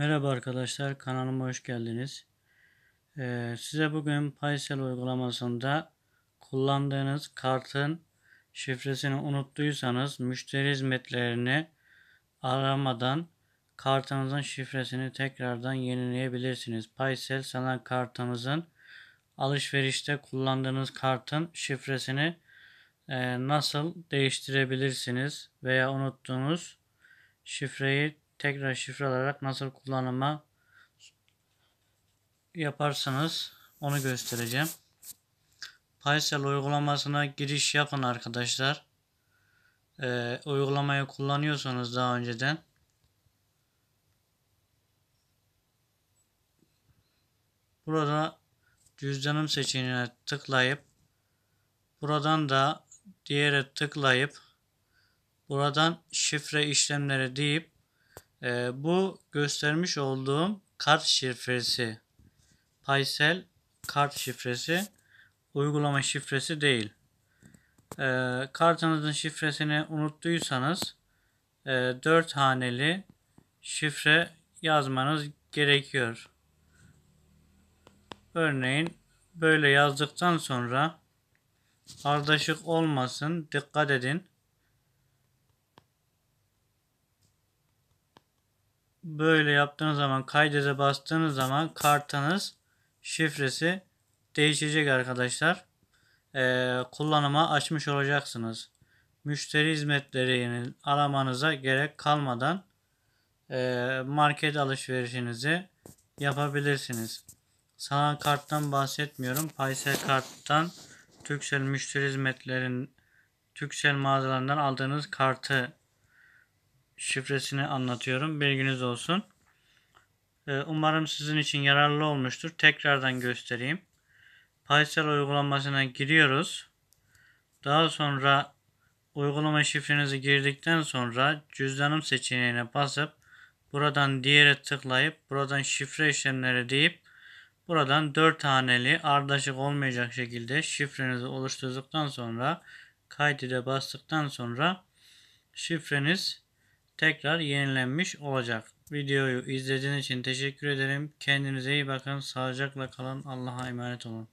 Merhaba arkadaşlar kanalıma hoş geldiniz. Ee, size bugün Paysel uygulamasında kullandığınız kartın şifresini unuttuysanız müşteri hizmetlerini aramadan kartınızın şifresini tekrardan yenileyebilirsiniz. Paysel sana kartınızın alışverişte kullandığınız kartın şifresini e, nasıl değiştirebilirsiniz veya unuttuğunuz şifreyi tekrar şifre alarak nasıl kullanıma yaparsınız onu göstereceğim. Paysel uygulamasına giriş yapın arkadaşlar. Ee, uygulamayı kullanıyorsanız daha önceden burada cüzdanım seçeneğine tıklayıp buradan da diğere tıklayıp buradan şifre işlemleri deyip e, bu göstermiş olduğum kart şifresi Paysel kart şifresi uygulama şifresi değil. E, kartınızın şifresini unuttuysanız e, 4 haneli şifre yazmanız gerekiyor. Örneğin böyle yazdıktan sonra ardışık olmasın dikkat edin. Böyle yaptığınız zaman kaydede bastığınız zaman kartınız şifresi değişecek arkadaşlar. Ee, kullanıma açmış olacaksınız. Müşteri hizmetlerini aramanıza gerek kalmadan e, market alışverişinizi yapabilirsiniz. Sanal karttan bahsetmiyorum. Paysel karttan Türksel müşteri hizmetlerin Türksel mağazalarından aldığınız kartı şifresini anlatıyorum. Bilginiz olsun. Ee, umarım sizin için yararlı olmuştur. Tekrardan göstereyim. Paysel uygulamasına giriyoruz. Daha sonra uygulama şifrenizi girdikten sonra cüzdanım seçeneğine basıp buradan diğere tıklayıp buradan şifre işlemleri deyip buradan 4 haneli ardışık olmayacak şekilde şifrenizi oluşturduktan sonra kaydede bastıktan sonra şifreniz tekrar yenilenmiş olacak. Videoyu izlediğiniz için teşekkür ederim. Kendinize iyi bakın. Sağlıcakla kalın. Allah'a emanet olun.